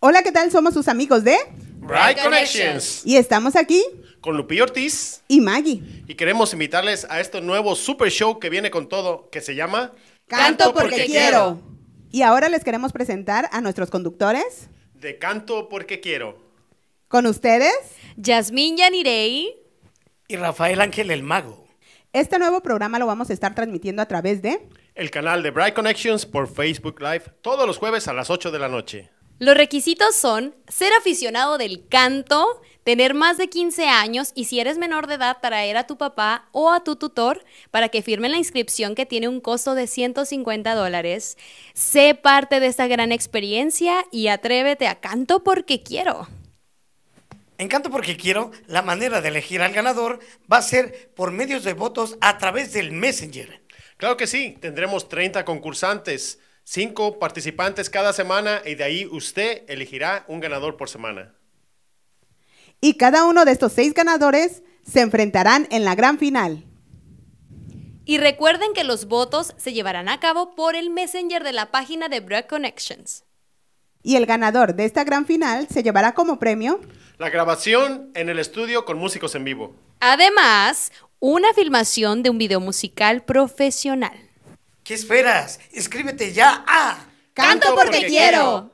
Hola, ¿qué tal? Somos sus amigos de... Bright Connections. Y estamos aquí Con Lupillo Ortiz. y Maggie. Y queremos invitarles a este nuevo super show que viene con todo, que se llama... Canto porque quiero. Y ahora les queremos presentar a nuestros conductores. De Canto porque quiero. Con ustedes, Yasmín Yanirey. y Rafael Ángel el Mago. este nuevo programa lo vamos a estar transmitiendo a través de... El canal de Bright Connections por Facebook Live todos los jueves a las 8 de la noche. Los requisitos son ser aficionado del canto, tener más de 15 años y si eres menor de edad traer a tu papá o a tu tutor para que firmen la inscripción que tiene un costo de 150 dólares. Sé parte de esta gran experiencia y atrévete a canto porque quiero. En Canto porque quiero, la manera de elegir al ganador va a ser por medios de votos a través del Messenger. Claro que sí, tendremos 30 concursantes, 5 participantes cada semana y de ahí usted elegirá un ganador por semana. Y cada uno de estos seis ganadores se enfrentarán en la gran final. Y recuerden que los votos se llevarán a cabo por el Messenger de la página de Broad Connections. Y el ganador de esta gran final se llevará como premio La grabación en el estudio con músicos en vivo. Además, una filmación de un video musical profesional. ¿Qué esperas? Escríbete ya a Canto porque quiero.